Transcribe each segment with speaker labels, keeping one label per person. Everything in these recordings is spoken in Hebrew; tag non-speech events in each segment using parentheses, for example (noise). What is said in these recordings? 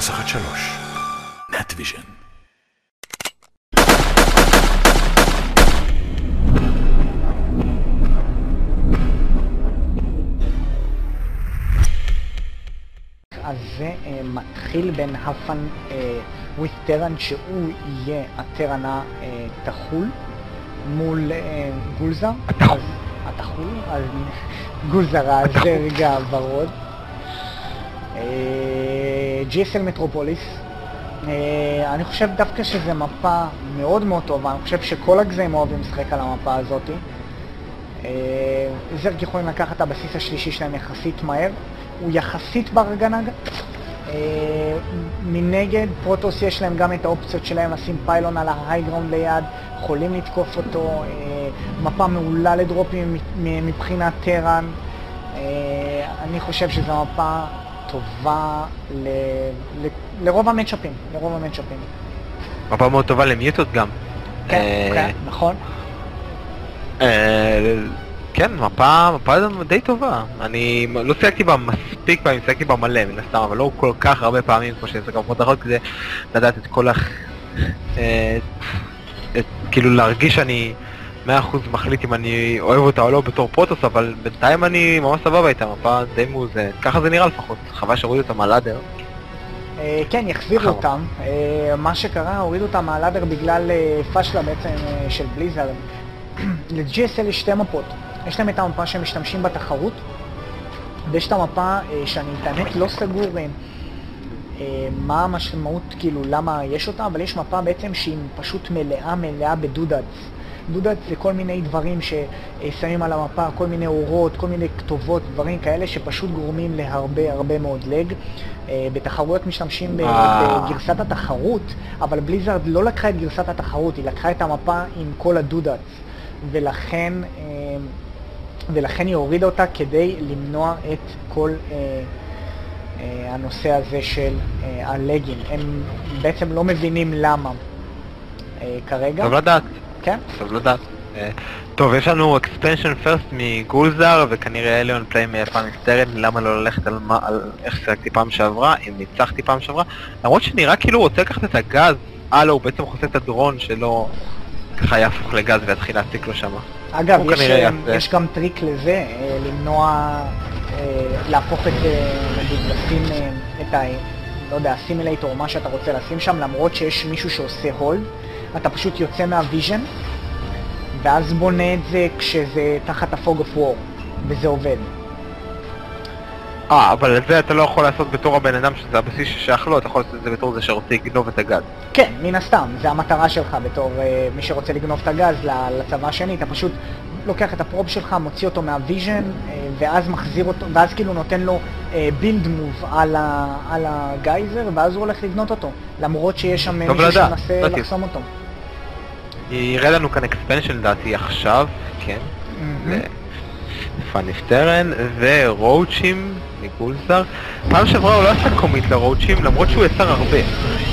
Speaker 1: 013 נטוויז'ן
Speaker 2: אז זה אה, מתחיל בין Have Fun With Terran שהוא יהיה הטרן הכחול מול אה, גולזר. אז- הכחול? אז גולזר הזרג הוורוד. אה, GSL מטרופוליס. אה, אני חושב דווקא שזו מפה מאוד מאוד טובה, אני חושב שכל הגזעים אוהבים לשחק על המפה הזאתי. אה, זרג יכולים לקחת את הבסיס השלישי שלהם יחסית מהר, הוא יחסית בר הגנה. אה, מנגד, פרוטוס יש להם גם את האופציות שלהם לשים pylon על ה high ground ליד, יכולים לתקוף אותו, אה, מפה מעולה לדרופים מבחינת טרן. אה, אני חושב שזו מפה טובה ל... ל... לרוב המצ'אפים, לרוב המצ'אפים.
Speaker 3: מפה מאוד טובה למיוטות גם.
Speaker 2: כן,
Speaker 3: אה,
Speaker 2: כן, נכון.
Speaker 3: אה, כן, מפה, מפה די טובה. אני לא שיחקתי בה מספיק פעמים, שיחקתי בה מלא מן הסתם, אבל לא כל כך הרבה פעמים כמו שזה גם אחרות כדי לדעת את כל ה... אה, את- כאילו להרגיש שאני 100% מחליט אם אני אוהב אותה או לא בתור פרוטוס, אבל בינתיים אני ממש סבבה איתה, מפה די מאוזנת. ככה זה נראה לפחות, חבל שהורידו אותה מהלאדר.
Speaker 2: אה, כן, יחזירו. אותם. אה, מה שקרה, הורידו אותם מהלאדר בגלל אה, פשלה בעצם של בליזרד. (clears throat) ל-GSL יש שתי מפות. יש להם את המפה שהם משתמשים בתחרות, ויש את המפה שאני האמת לא סגור מה המשמעות, כאילו, למה יש אותה, אבל יש מפה בעצם שהיא פשוט מלאה מלאה בדודאץ. דודאץ זה כל מיני דברים ששמים על המפה, כל מיני אורות, כל מיני כתובות, דברים כאלה שפשוט גורמים להרבה הרבה מאוד לג. אה, בתחרויות משתמשים
Speaker 3: אה.
Speaker 2: בגרסת התחרות, אבל בליזרד לא לקחה את גרסת התחרות, היא לקחה את המפה עם כל הדודאץ, ולכן, אה, ולכן היא הורידה אותה כדי למנוע את כל הנושא הזה של הלגים. הם בעצם לא מבינים למה כרגע.
Speaker 3: טוב לדעת.
Speaker 2: כן?
Speaker 3: טוב לדעת. אה, טוב, יש לנו expansion first מגולזר, וכנראה hellion play מ Have Fun With Terran, למה לא ללכת על, מה, על איך שיחקתי פעם שעברה, אם ניצחתי פעם שעברה, למרות שנראה כאילו הוא רוצה לקחת את הגז, הלו, הוא בעצם חוסה את ה drone שלו, ככה יהפוך לגז ויתחיל להציק לו שמה.
Speaker 2: אגב, יש, אה,
Speaker 3: יעשה.
Speaker 2: יש גם טריק לזה, אה, למנוע, אה, להפוך את, אה, נגיד, לשים אה, את ה... לא יודע, ה assimilator או מה שאתה רוצה לשים שם, למרות שיש מישהו שעושה hold, אתה פשוט יוצא מה vision, ואז בונה את זה כשזה תחת ה-fog of war, וזה עובד.
Speaker 3: אה, אבל את זה אתה לא יכול לעשות בתור הבן אדם שזה הבסיס ששייך לו, אתה יכול לעשות את זה בתור זה שרוצה לגנוב את הגז.
Speaker 2: כן, מן הסתם, זה המטרה שלך בתור אה, מי שרוצה לגנוב את הגז לצבא השני, אתה פשוט לוקח את ה probe שלך, מוציא אותו מה vision, אה, ואז מחזיר אותו, ואז כאילו נותן לו build move על, ה, על ה geyser, ואז הוא הולך לבנות אותו, למרות שיש שם אה, מישהו שמנסה. לחסום אותו.
Speaker 3: יראה לנו כאן expansion לדעתי עכשיו, כן. Have Fun With Terran ורואוצ'ים מגולזר. פעם שעברה הוא לא עשה commit לרואוצ'ים למרות שהוא יצר הרבה.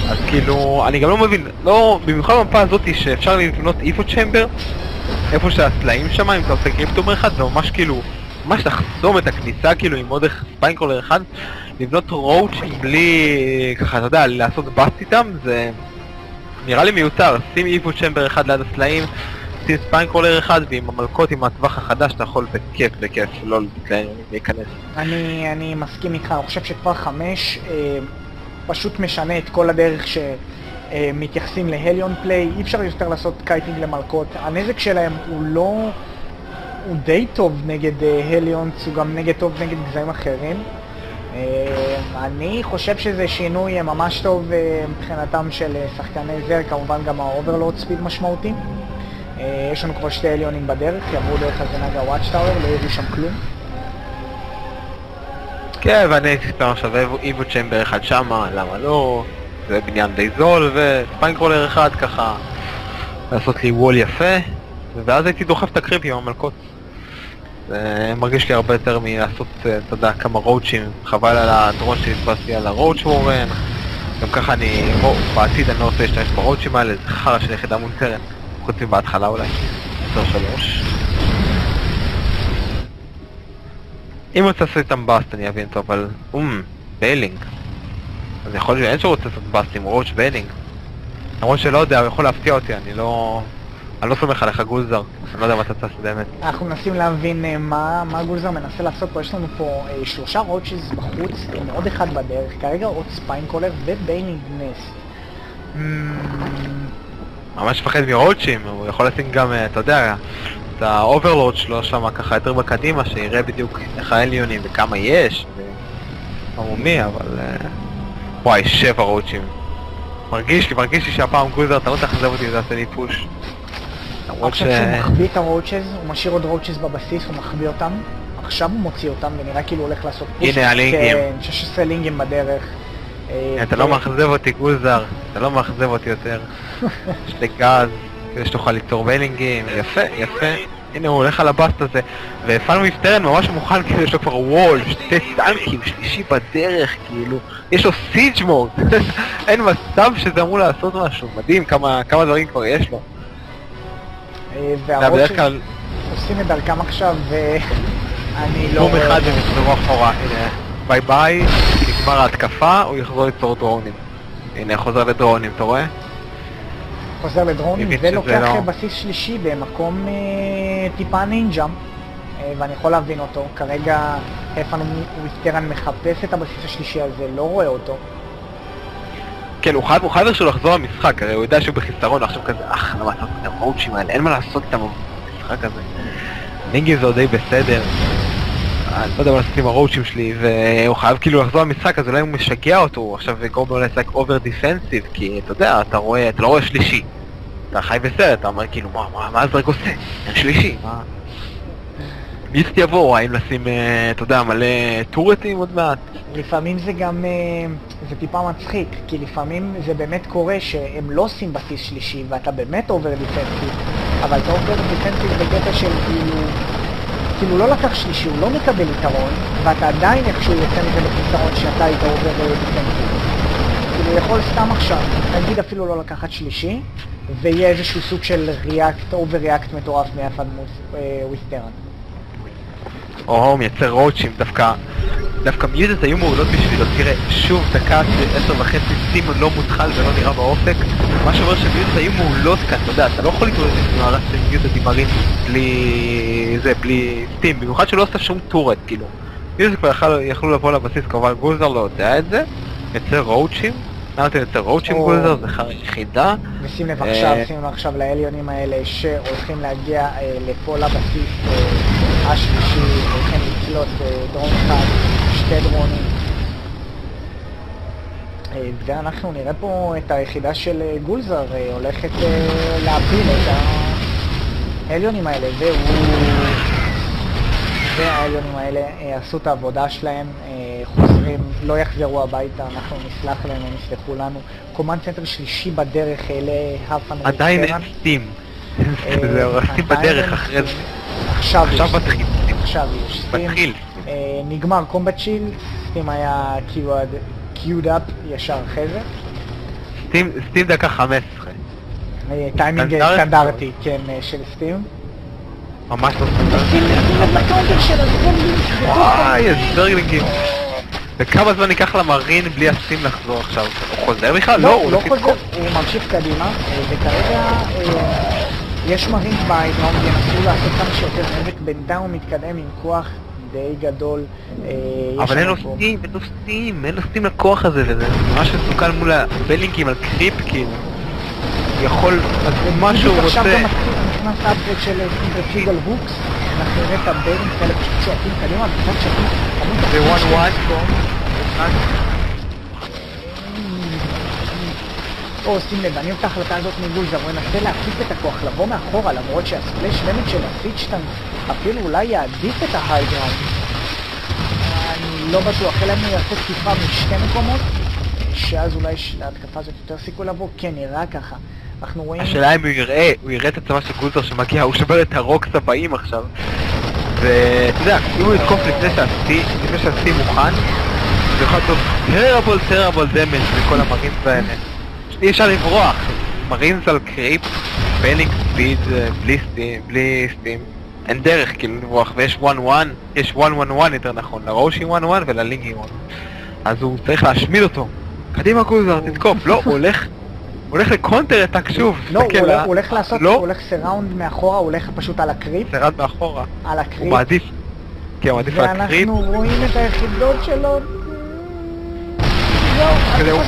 Speaker 3: אז כאילו, אני גם לא מבין, לא, במיוחד במפה הזאתי שאפשר לבנות evo chamber, איפה שהסלעים שם, אם אתה עושה creep tumor אחד, זה ממש כאילו, ממש לחסום את הכניסה כאילו עם עוד איך spine crawler אחד, לבנות רואוצ'ים בלי, ככה, אתה יודע, לעשות bust איתם, זה נראה לי מיותר, שים evo chamber אחד ליד הסלעים, שים spine crawler אחד, ועם המלכות עם הטווח החדש אתה יכול בכיף בכיף לא להיכנס.
Speaker 2: אני, אני מסכים איתך, אני חושב שה range חמש אה, פשוט משנה את כל הדרך שמתייחסים ל hellion play, אי אפשר יותר לעשות kiting למלכות, הנזק שלהם הוא לא... הוא די טוב נגד אה, hellions, הוא גם נגד טוב נגד גזעים אחרים. אה, אני חושב שזה שינוי אה, ממש טוב אה, מבחינתם של אה, שחקני זרג, כמובן גם ה overlord speed משמעותי. אה, יש לנו כבר שתי הליונים בדרך, יעברו דרך ה Xel'Naga watch tower, לא יראו שם כלום.
Speaker 3: כן, ואני הייתי סתם עכשיו evo chamber אחד שמה, למה לא? זה בניין די זול, ו spine crawler אחד ככה, לעשות לי wall יפה, ואז הייתי דוחף את ה creep עם המלכות. זה מרגיש לי הרבה יותר מלעשות, אה, אתה יודע, כמה רואוצ'ים, חבל על ה drone שהתבאסתי על ה roach warren. גם ככה אני, בעתיד אני לא רוצה להשתמש ברואוצ'ים האלה, זה חרא של יחידה מיותרת, חוץ מבהתחלה אולי, 10-3. אם רוצה לעשות איתם bust אני אבין אותו, אבל אום, baneling. אז יכול להיות שהוא רוצה לעשות bust עם roach baneling. למרות שלא יודע, הוא יכול להפתיע אותי, אני לא... אני לא סומך עליך גולזר, אני לא יודע מה אתה תעשה באמת.
Speaker 2: אנחנו מנסים להבין אה, מה, מה גולזר מנסה לעשות פה, יש לנו פה אה, שלושה roaches בחוץ, עם עוד אחד בדרך, כרגע עוד spine crawler ו baneling nest.
Speaker 3: ממש מפחד מרואוצ'ים, הוא יכול לשים גם, אה, אתה יודע, את ה overlord שלו שם ככה יותר בקדימה, שיראה בדיוק איך ההליונים וכמה יש, ומי, אבל... אה, וואי, שבע רואוצ'ים. מרגיש לי, מרגיש לי שהפעם גולזר, אתה לא תאכזב אותי ותעשה לי push. למרות ש...
Speaker 2: עכשיו שהוא מחביא את ה roaches, הוא משאיר עוד roaches בבסיס, הוא מחביא אותם. עכשיו הוא מוציא אותם, ונראה כאילו הוא הולך לעשות push.
Speaker 3: הנה הלינגים.
Speaker 2: כן, 16 לינגים בדרך. אה,
Speaker 3: אתה לא
Speaker 2: ו-
Speaker 3: מאכזב אותי גולזר, אתה לא מאכזב אותי יותר. (laughs) יש לי גז, כדי שתוכל ליצור ביינלינגים, יפה, יפה. הנה הוא הולך על ה bust הזה, ו Have Fun With Terran ממש מוכן, כאילו יש לו כבר wall, שתי טנקים, שלישי בדרך, כאילו, יש לו siege mode, (laughs) אין מצב שזה אמור לעשות משהו, מדהים כמה, כמה דברים כבר יש לו.
Speaker 2: אה,
Speaker 3: בדרך כלל
Speaker 2: עושים את דרכם עכשיו, (laughs) ואני לא...
Speaker 3: בום אחד והם יחזרו אחורה, הנה, ביי ביי, נגמר ההתקפה, הוא יחזור ליצור דרונים. הנה, חוזר לדרונים, אתה רואה?
Speaker 2: חוזר לדרונים ולוקח
Speaker 3: לא-
Speaker 2: בסיס שלישי במקום אה, טיפה נינג'ה אה, ואני יכול להבין אותו. כרגע Have Fun With Terran מחפש את הבסיס השלישי הזה, לא רואה אותו.
Speaker 3: כן, הוא חייב, הוא חייב איכשהו לחזור למשחק, הרי הוא יודע שהוא בחיסרון, עכשיו כזה, אך, למה לעשות את הרואוצ'ים האלה, אין מה לעשות איתם במשחק הזה. לינגים זה עוד די בסדר. אני לא יודע מה לעשות עם הרואוצ'ים שלי, והוא חייב כאילו לחזור למשחק, אז אולי הוא משגע אותו, עכשיו יגרום לו לשחק over defensive, כי אתה יודע, אתה רואה, אתה לא רואה שלישי. אתה חי בסרט, אתה אומר כאילו, מה, מה, מה הזרג עושה? אין שלישי, מה... מיסט יבוא, האם לשים, אה, אתה יודע, מלא turret ים עוד מעט?
Speaker 2: לפעמים זה גם, אה, זה טיפה מצחיק, כי לפעמים זה באמת קורה שהם לא עושים בסיס שלישי ואתה באמת over defensive, אבל אתה over defensive בקטע של כאילו, כאילו לא לקח שלישי, הוא לא מקבל יתרון, ואתה עדיין איכשהו יוצא מזה בחיסרון שאתה היית over defensive. כאילו יכול סתם עכשיו, נגיד אפילו לא לקחת שלישי, ויהיה איזשהו סוג של react, over react מטורף מ Have
Speaker 3: Fun with Terran. או מייצר roach ים, דווקא, דווקא mutas היו מעולות בשבילו, תראה, שוב דקה עשר וחצי סימון לא מותחל ולא נראה באופק, מה שאומר ש mutas היו מעולות כאן, אתה יודע, אתה לא יכול להתמודד עם מערך של mutas עם marine בלי זה, בלי stim, במיוחד שלא עושה שום turret, כאילו. מיוזס כבר יכלו לבוא לבסיס, כמובן גולזר לא יודע את זה, אתה מייצר רוטשים
Speaker 2: או.
Speaker 3: גולזר? זה חר יחידה,
Speaker 2: ושים לב
Speaker 3: אה,
Speaker 2: עכשיו, שים לב עכשיו לאליונים האלה שהולכים להגיע אה, לפה לבסיס אה, השלישי, הולכים לקלוט אה, דרון אחד, שתי דרונים. אה, ואנחנו נראה פה את היחידה של אה, גולזר הולכת להפיל את ה hellion ים האלה, והוא... וה hellion ים האלה עשו את העבודה שלהם, חוזרים, לא יחזרו הביתה, אנחנו נסלח להם, הם יסלחו לנו. command center שלישי בדרך ל Have Fun
Speaker 3: עדיין אין stim. זהו, בדרך אחרי זה.
Speaker 2: עכשיו יש
Speaker 3: עכשיו מתחיל.
Speaker 2: stim, עכשיו יש stim.
Speaker 3: מתחיל.
Speaker 2: אה, נגמר combat shield, stim היה queued up ישר אחרי זה.
Speaker 3: stim, דקה 15.
Speaker 2: אה, טיימינג
Speaker 3: סטנדרטי?
Speaker 2: כן, אה, של stim.
Speaker 3: ממש לא סטנדרטי. וואי, איזה zergling ים. וכמה זמן ייקח ל marine בלי ה stim לחזור עכשיו? הוא חוזר בכלל? לא, הוא
Speaker 2: לא חוזר. הוא ממשיך קדימה, אה, אה, יש marine ב high ground, ינסו לעשות כמה שיותר נזק, בינתיים הוא מתקדם עם כוח די גדול. אה,
Speaker 3: אבל אין לו
Speaker 2: פה-
Speaker 3: סטים, אין לו סטים, אין לו סטים לכוח הזה, וזה ממש מסוכן מול הבלינקים על קריפ, כאילו. יכול, אז מה שהוא
Speaker 2: בדיוק עכשיו
Speaker 3: רוצה...
Speaker 2: גם נכנס האפגרייד של סינטרפיגל הוקס, אנחנו נראה את הבלינג האלה פשוט צועקים קדימה, שני, כמות
Speaker 3: זה
Speaker 2: החוץ
Speaker 3: וואן
Speaker 2: של
Speaker 3: וואן.
Speaker 2: הסטורם. או, שים לב, אני את ההחלטה הזאת מגולזר, הוא ינסה להקיף את הכוח, לבוא מאחורה, למרות שהספלש דמג' של הפיצ'טן אפילו אולי יעדיף את ה high ground. אני לא בטוח, אלא אם הוא יעשה תקיפה משתי מקומות, שאז אולי יש להתקפה הזאת יותר סיכוי לבוא, כן, נראה ככה. אנחנו רואים...
Speaker 3: השאלה אם הוא יראה, הוא יראה את הצבא של גולזר שמגיע, הוא שובר את ה rocks הבאים עכשיו. ואתה יודע, אם הוא יתקוף לפני שה stim מוכן, הוא יכול לעשות terrible terrible damage לכל המרינס האלה. אי אפשר לברוח. מרינס על creep, פניקס ספיד, אה, בלי סטים, בלי סטים. אין דרך כאילו לברוח, ויש 1-1, יש 1-1-1 יותר נכון, לרושי 1-1 וללינגי 1. אז הוא צריך להשמיד אותו קדימה גולזר, תתקוף. לא, הוא הולך... הוא הולך לקונטר אטאק שוב.
Speaker 2: לא, הוא הולך-
Speaker 3: אה?
Speaker 2: הוא הולך לעשות,
Speaker 3: לא,
Speaker 2: הוא הולך סראונד מאחורה, הוא הולך פשוט על הקריפ,
Speaker 3: רד מאחורה.
Speaker 2: על
Speaker 3: הוא
Speaker 2: הקריפ,
Speaker 3: מעדיף... כן, הוא מעדיף על הקריפ.
Speaker 2: ואנחנו רואים את היחידות שלו.
Speaker 3: כזה הוא-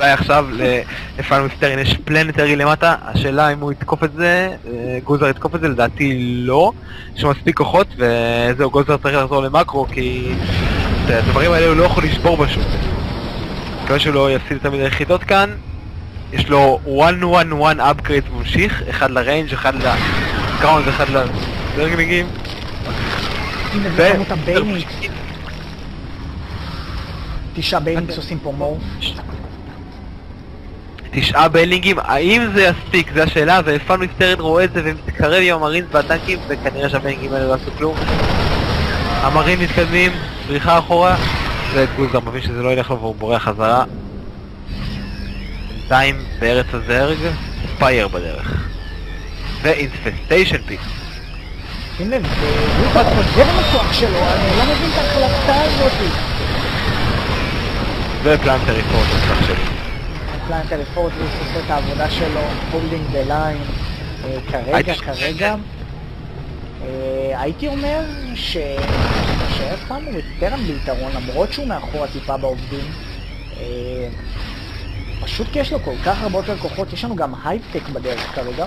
Speaker 3: עכשיו לפעמים מסתרין יש פלנטרי למטה, השאלה אם הוא יתקוף את זה, אה, גולזר יתקוף את זה, לדעתי לא, יש מספיק כוחות וזהו, גולזר צריך לחזור למקרו כי את הדברים האלה הוא לא יכול לשבור פשוט. מקווה שהוא לא יפסיד יותר מדי יחידות כאן, יש לו 1-1-1 upgrade ממשיך, אחד ל range, אחד ל ground, אחד לדרגניגים. ו-
Speaker 2: תשעה banelings עושים פה morph.
Speaker 3: תשעה baneling ים, האם זה יספיק? זו השאלה, ו Have Fun with Terran רואה את זה ומתקרב עם המרינס והטנקים, וכנראה שה baneling ים האלה לא עשו כלום. ה marine מתקדמים, בריחה אחורה, וגולזר מבין שזה לא ילך לו והוא בורח חזרה. בינתיים בארץ הזרג, spire בדרך. ו infestation pit.
Speaker 2: שים לב, הוא כבר חוזר שלו, אני לא מבין את ההחלטה הזאת.
Speaker 3: ו planetary fortress שלי.
Speaker 2: planetary fortress עושה את העבודה שלו, holding the line. כרגע, כרגע, אה, הייתי אומר ש... ש Have Fun הוא יותר ביתרון, למרות שהוא מאחורה טיפה בעובדים. אה, פשוט כי יש לו כל כך הרבה יותר כוחות, יש לנו גם הייטק בדרך כרגע.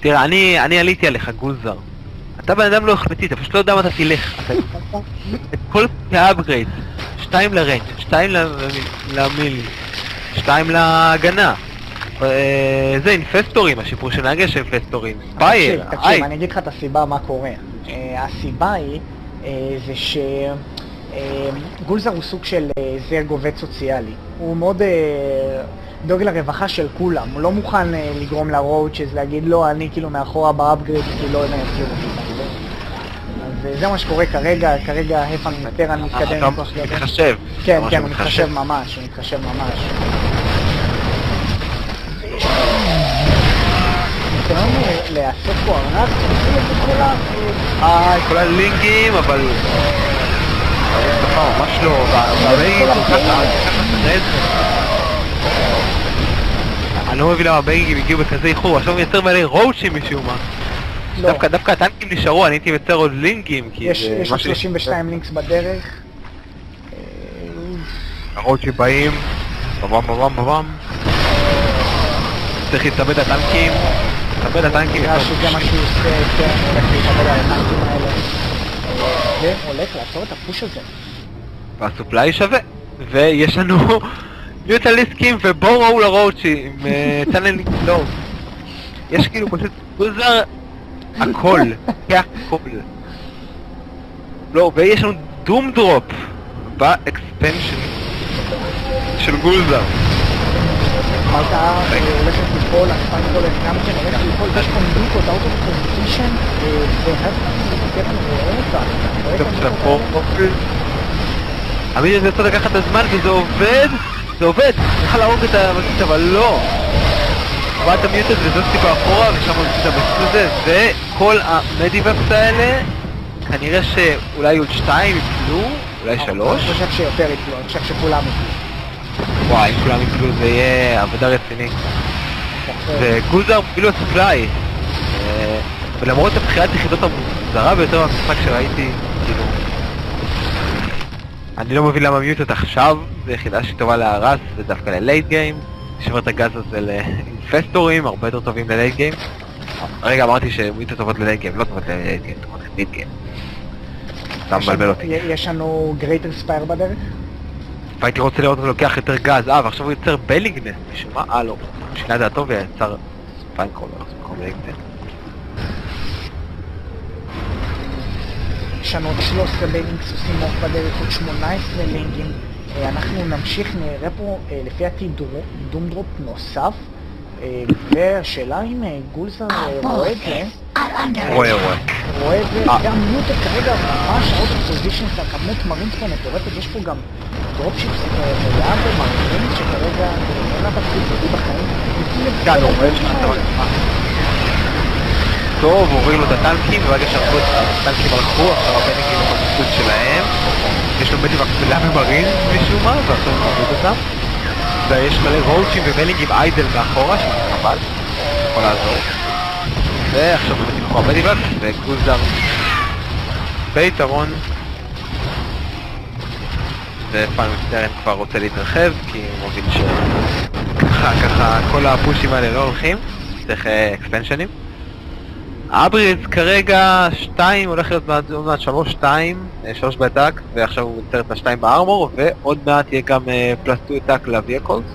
Speaker 3: תראה, אני, אני עליתי עליך, גולזר. אתה בן אדם לא החלטי, אתה פשוט לא יודע מתי תלך. אתה את כל ה upgrade, שתיים ל range, שתיים ל melee, ל melee, שתיים להגנה. אה, זה אינפסטורים, השיפור של נהגי של אינפסטורים. ספייר,
Speaker 2: תקשיב. תקשיב, אני אגיד לך את הסיבה מה קורה. אה, הסיבה היא, זה ש... אה, הוא סוג של אה, זרג עובד סוציאלי. הוא מאוד אה, דואג לרווחה של כולם. הוא לא מוכן אה, לגרום לרואוצ'ז להגיד לא, אני כאילו מאחורה באפגריד, כי לא יחזיר אותי. אתה מבין? אז אה, זה מה שקורה כרגע, כרגע הפן יותר, אני מתקדם
Speaker 3: אתה. מתחשב.
Speaker 2: כן, כן, הוא מתחשב ממש, הוא מתחשב ממש. ניסיון אה, לעשות פה כולם.
Speaker 3: היי, כל הלינקים, אבל... ממש לא. אני לא מבין למה הבייגים הגיעו בכזה איחור, עכשיו מייצר מלא רואוצ'ים משום מה. דווקא דווקא הטנקים נשארו, אני הייתי מייצר עוד לינקים, כי
Speaker 2: יש
Speaker 3: זה
Speaker 2: יש עוד
Speaker 3: משהו-
Speaker 2: 32 לינקס בדרך. אה,
Speaker 3: הרואוצ'ים באים, בבם בבם בבם. צריך להתאבד את להתאבד את הטנקים.
Speaker 2: נראה שזה מה שהוא עושה, כן, הוא הולך להתאבד על הטנקים האלה. והולך לעצור את הפוש הזה.
Speaker 3: והסופליי שווה. ויש לנו מיוטליסקים ובורו לרואוצ'י עם טאנל (laughs) לא. יש כאילו פשוט גוזר הכל, (laughs) הכל. לא, ויש לנו דום דרופ באקספנשן של גולזר.
Speaker 2: אמרת, אה, הולכת ליפול, הספייקול גם כן הולך ליפול, יש רואה. רואה את הנדוקות האלה.
Speaker 3: הפורפל. המידע הזה צריך לקחת את הזמן וזה עובד, זה עובד, צריך להרוג את הבסיס אבל לא. באת המיוטד וזו סיבה אחורה ושם את הבסיס הזה וכל המדיבקס האלה כנראה שאולי עוד שתיים יפלו, אולי שלוש.
Speaker 2: אני חושב שיותר יפלו, אני חושב שכולם יפלו.
Speaker 3: וואי, אם כולם יפלו זה יהיה עבודה רצינית. וגוזר אפילו הספליי. אה, ולמרות הבחירת יחידות המוזרה ביותר במשחק שראיתי, כאילו... אני לא מבין למה מיוטת עכשיו, זו יחידה שהיא טובה להרס, ודווקא ל late game. לשמור את הגז הזה ל infestor ים, הרבה יותר טובים ל late game. רגע, אמרתי ש muta ות טובות ל late game, לא טובות ל late game, טובות ל late
Speaker 2: game. אתה
Speaker 3: מבלבל אותי.
Speaker 2: יש לנו greater spire בדרך?
Speaker 3: והייתי רוצה לראות אותו לוקח יותר גז, אה, ועכשיו הוא יוצר banelings, משום מה, אה לא, שינה דעתו ויצר spine crawler במקום banelings.
Speaker 2: יש לנו עוד 13 lings עושים morph בדרך, עוד 18 לינגים. אה, אנחנו נמשיך, נראה פה אה, לפי דעתי דור- doom drop נוסף. אה, והשאלה אם אה, רואה את זה,
Speaker 3: רואה, רואה.
Speaker 2: רואה את זה. גם muta כרגע ממש out of position, הכמות מרינס פה מטורפת, יש פה גם dropship מלאה במרחיבים שכרגע אין לה בסיס אותי בחיים.
Speaker 3: כן, מגפה. טוב, הורידו לו את הטנקים, וברגע שהלכו את הטנקים הלכו, עכשיו הבנקים הם בבסיס שלהם. יש לו בדיוק מקבילה ממרין משום מה, ועכשיו הוא מוריד אותם. ויש מלא רואוצ'ים ומלינג עם איידל מאחורה, שזה חבל, יכול לעזור. ועכשיו באמת ילכו הרבה דיבק, וגוזר ביתרון. ופעם סטרן כבר רוצה להתרחב, כי הוא מבין שככה ככה כל הפושים האלה לא הולכים, צריך אקספנשנים. upgrades כרגע 2, הולך להיות עוד מעט 3, 2, 3 ב attack, ועכשיו הוא יוצר את ה-2 ב armor, ועוד מעט יהיה גם פלוס 2 attack ל vehicles.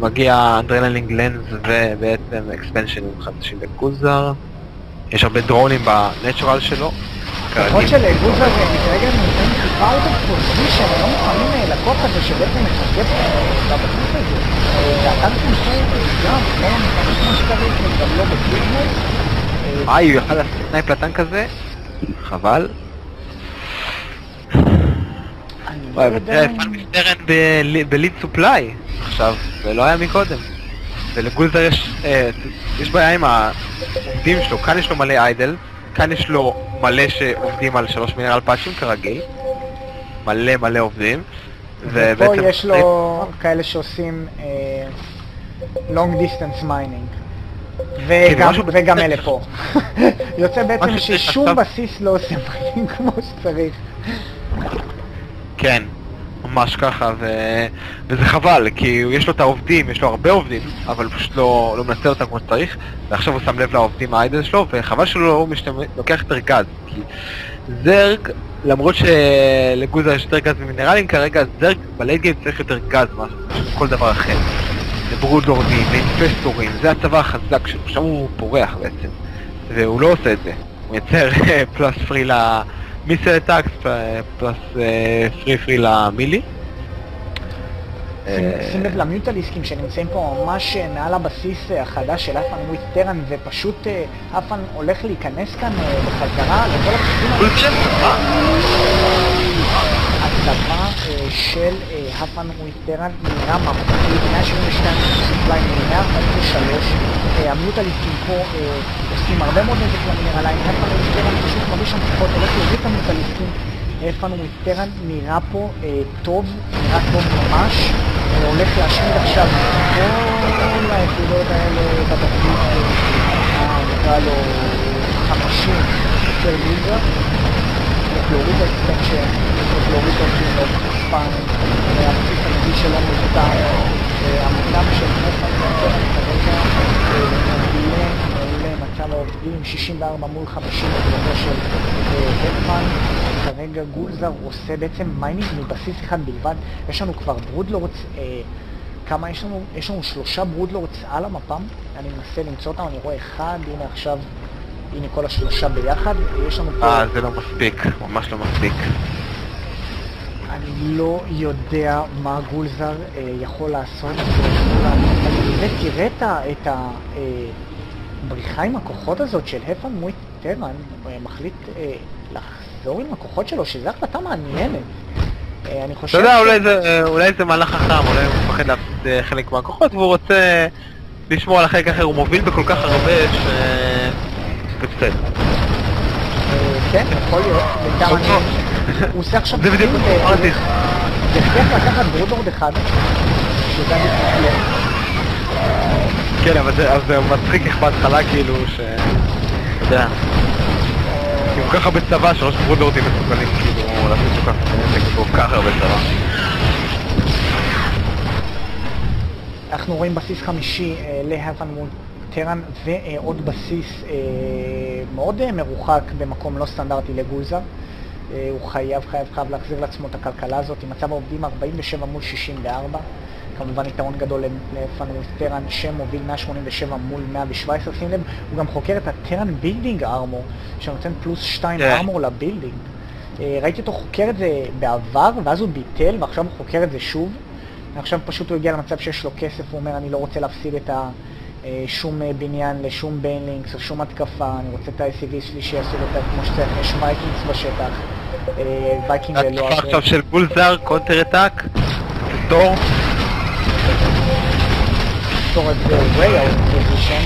Speaker 3: מגיע adrenal glands ובעצם אקספנשנים חדשים בגולזר. יש הרבה דרונים ב
Speaker 2: natural
Speaker 3: שלו.
Speaker 2: של גולזר כרגע נמצאים טיפה out of position, הם לא מוכנים אה, לכוח הזה שבעצם אה, בבסיס הזה. והטנקים שלהם גם, לא נכנסים כמו שצריך, וגם לא ב siege.
Speaker 3: אה, הוא יכל לעשות snipe לטנק הזה? חבל.
Speaker 2: וואי. ותראה,
Speaker 3: Have
Speaker 2: Fun
Speaker 3: with Terran ב lead supply עכשיו, ולא היה מקודם. ולגולזר יש, אה, יש בעיה עם העובדים שלו, כאן יש לו מלא idle, כאן יש לו מלא שעובדים על שלוש mineral פאצ'ים כרגיל, מלא מלא עובדים,
Speaker 2: ופה. יש לו כאלה שעושים אה, long distance mining. וגם,
Speaker 3: משהו
Speaker 2: וגם
Speaker 3: בסדר.
Speaker 2: אלה פה. (laughs) יוצא בעצם ששום. בסיס לא עושה mining כמו שצריך.
Speaker 3: כן, ממש ככה, ו... וזה חבל, כי יש לו את העובדים, יש לו הרבה עובדים, אבל פשוט לא, לא מנצל אותם כמו שצריך, ועכשיו הוא שם לב לעובדים ה idle שלו, וחבל שהוא לא משתמש, לוקח יותר גז, כי Zerg, למרות שלגולזר יש יותר גז ממינרלים, כרגע Zerg ב late game צריך יותר גז מכל דבר אחר. לברודלורדים, לאינפסטורים, זה הצבא החזק שלו, שם הוא פורח בעצם, והוא לא עושה את זה, הוא מייצר plus three ל... missile attacks plus three three ל melee.
Speaker 2: שים-
Speaker 3: אה,
Speaker 2: שים לב למיוטליסקים שנמצאים פה ממש אה, מעל הבסיס אה, החדש של Have Fun with Terran ופשוט Have Fun הולך להיכנס כאן בחזרה לכל הבסיסים. הצבא של אה, Have Fun with Terran נראה מפחיד 172 supply מ-143 המיוטליסקים פה עושים הרבה מאוד נזק למינרליים Have Fun with Terran פשוט מרגיש שם כוחות הולך להוריד את המיוטליסקים with Terran נראה פה אה, טוב, נראה טוב ממש אה, הולך להשמיד עכשיו כל היחידות האלה אה, נקרא לו 50 של גילגר צריך להוריד את האקספנשן, צריך להוריד את האקספנשן, ספן, הבסיס הנביא שלו מובטח, המוקדם של קרן כרגע אה, מצב העובדים, 64 מול 50 בגללו של הטמן, כרגע גולזר עושה בעצם מיינינג מבסיס אחד בלבד, יש לנו כבר brood lords, אה, כמה יש לנו? יש לנו שלושה brood lords על המפה, אני מנסה למצוא אותם, אני רואה אחד, הנה עכשיו, הנה כל השלושה ביחד, יש לנו פה...
Speaker 3: אה, זה לא מספיק, ממש לא מספיק.
Speaker 2: אני לא יודע מה גולזר אה, יכול לעשות. ותראה את ה- הבריחה עם הכוחות הזאת של Have Fun with Terran, מחליט אה, לחזור עם הכוחות שלו, שזו החלטה מעניינת. אה, אני
Speaker 3: אתה
Speaker 2: חושב
Speaker 3: יודע,
Speaker 2: ש-
Speaker 3: אולי זה- אולי זה מהלך חכם, אולי הוא מפחד להפסיד אה, חלק מהכוחות והוא רוצה לשמור על החלק האחר, הוא מוביל בכל כך הרבה ש... בסדר.
Speaker 2: אה, כן, יכול להיות. בינתיים אני-. הוא עושה עכשיו...
Speaker 3: זה בדיוק
Speaker 2: ספין,
Speaker 3: שאמרתי.
Speaker 2: זה לקחת ברודורד אחד, שזה בפני
Speaker 3: כן, אבל זה זה מצחיק איך בהתחלה כאילו ש... אתה יודע. כי כל כך הרבה צבא, שלוש ברודורדים מסוגלים כאילו לעשות כל כך כל כך הרבה צבא.
Speaker 2: אנחנו רואים בסיס חמישי אה, להאבן מול טרן ועוד בסיס אה, מאוד אה, מרוחק במקום לא סטנדרטי לגולזר. הוא חייב, חייב, חייב להחזיר לעצמו את הכלכלה הזאת עם מצב העובדים 47 מול 64. כמובן יתרון גדול לפאן מול טרן שמוביל 187 מול 117. שים לב, הוא גם חוקר את ה Terran building armor שנותן פלוס 2
Speaker 3: כן.
Speaker 2: armor ל building. אה, ראיתי אותו חוקר את זה בעבר ואז הוא ביטל ועכשיו הוא חוקר את זה שוב. עכשיו פשוט הוא הגיע למצב שיש לו כסף, הוא אומר אני לא רוצה להפסיד את ה... אה, שום אה, בניין לשום banelings או שום התקפה, אני רוצה את ה-SCV שלי שיעשו את זה כמו שצריך, יש vikings בשטח, viking ללא
Speaker 3: התקפה
Speaker 2: הרבה.
Speaker 3: עכשיו של גולזר, counter attack, תור,
Speaker 2: את זה out of position,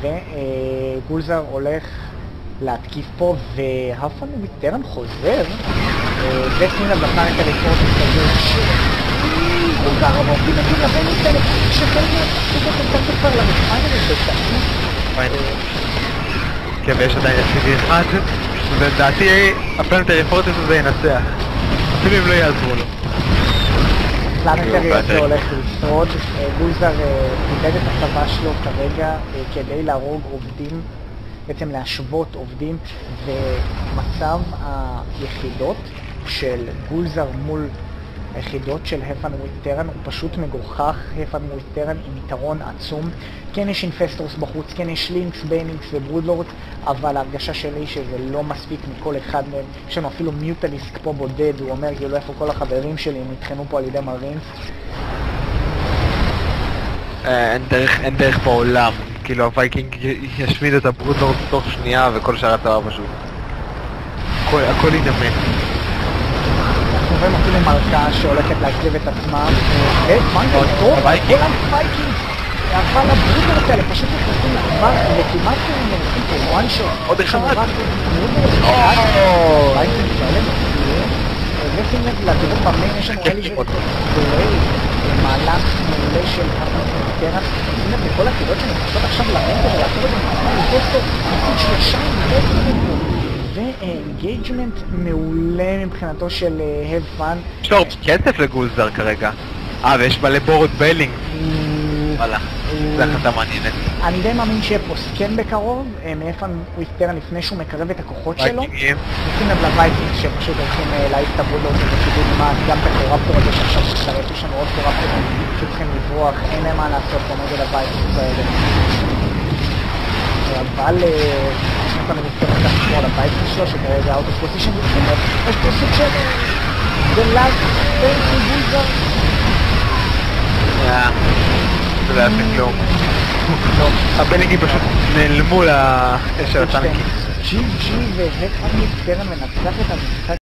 Speaker 2: וגולזר הולך להתקיף פה, והפן מטרן חוזר, וסמינה בחר את הטלפורטים כזה, גולזר המורדים מגיעים לבן מטלפ, שחלק מהתקציבות יותר כבר לרפיינרים בתאים.
Speaker 3: כן, ויש עדיין SCD אחד, ולדעתי הפלנטרי פורטס הזה ינצח. אפילו אם לא יעזרו לו.
Speaker 2: planetary
Speaker 3: planetary.
Speaker 2: הולך לשרוד, אה, גולזר אה, איבד את הצבא שלו כרגע אה, כדי להרוג עובדים, בעצם להשוות עובדים, ומצב היחידות של גולזר מול היחידות של Have Fun with Terran הוא פשוט מגוחך, Have Fun with Terran עם יתרון עצום. כן יש infestors בחוץ, כן יש lings, banelings ו brood lords, אבל ההרגשה שלי שזה לא מספיק מכל אחד מהם. יש לנו אפילו mutalisk פה בודד, הוא אומר כאילו איפה כל החברים שלי, הם נטחנו פה על ידי מרינס.
Speaker 3: אה, אין דרך, אין דרך בעולם. כאילו ה viking ישמיד את ה brood lord תוך שנייה וכל שאר הצבא פשוט. הכל- הכל יידמה.
Speaker 2: אנחנו רואים אפילו מלכה שהולכת להקריב את עצמה,
Speaker 3: עוד
Speaker 2: טוב,
Speaker 3: ה viking.
Speaker 2: כל ה viking, אבל ה brood lords האלה פשוט נכנסים לטווח, וכמעט הם עושים פה one shot.
Speaker 3: עוד אחד.
Speaker 2: כאלה מפתיעים. ושים לב לדירות ב main, יש לנו אלי
Speaker 3: עוד.
Speaker 2: ובלייד, מהלך מעולה של הפרטרה. שים לב לכל הקידות שנכנסות עכשיו למיין כדי לעשות את זה ואינגייג'מנט מעולה מבחינתו של אה, have fun.
Speaker 3: יש לו כסף לגולזר כרגע. אה, ויש מלא בורד ביילינג. וואלה, זה החלטה מעניינת.
Speaker 2: אני די מאמין שיהיה פה סקן בקרוב, אה, מאיפן וויסטרן לפני שהוא מקרב את הכוחות שלו. נשים לב לווייקינג שפשוט הולכים אה, להעיף את הבולדור בכיוון מה, גם את הקורפטור הזה שעכשיו מצטרף, יש לנו עוד קורפטורים שצריכים לברוח, אין להם מה לעשות פה נגד הווייקינג האלה. אה, אבל אה, יש לנו וויסטרן גם לשמור על הווייקינג שלו, שכרגע אאוטו פוזישן, יש פה סוג של The last day של בולזר.
Speaker 3: אה, זה לא יעשה כלום. הבלינגים פשוט נעלמו לאש של הטנקים.
Speaker 2: ג'י ג'י והקמן וויסטרן מנצח את המשחק